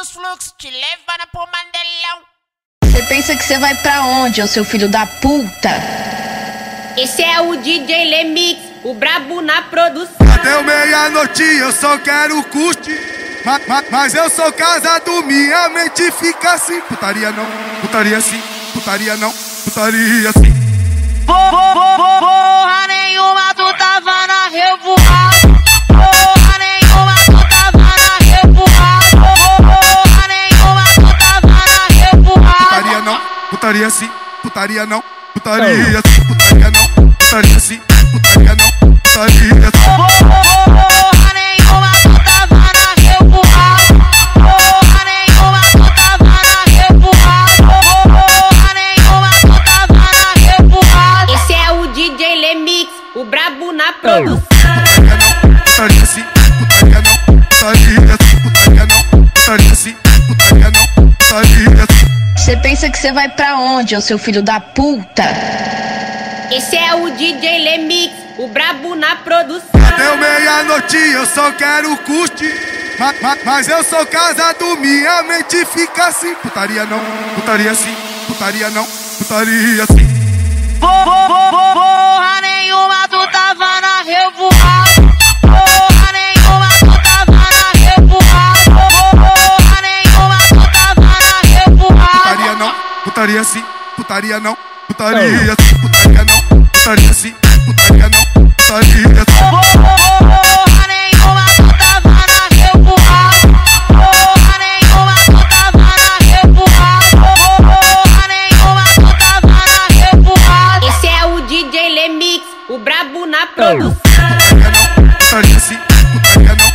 dos fluxos, te levando pro mandelão. Você pensa que você vai pra onde, ô seu filho da puta? Esse é o DJ Lemix, o brabo na produção. Deu meia-noite, eu só quero curtir. Ma- ma- mas eu sou casado, minha mente fica assim. Putaria não, putaria sim, putaria não, putaria sim. Porra nenhuma, putaria sim, putaria não, putaria sim, putaria não, putaria sim, putaria não, putaria sim. Porra nenhuma, tu tava pensa que você vai pra onde, ô seu filho da puta? Esse é o DJ Lemix, o brabo na produção. Deu meia-noite, eu só quero curtir. Ma- ma- mas eu sou casado, minha mente fica assim. Putaria não, putaria sim, putaria não, putaria sim. Porra nenhuma, Putaria sim, putaria não, putaria sim, putaria não, putaria sim, putaria não, putaria sim. O brabo na produção. Putaria não, putaria sim, putaria não.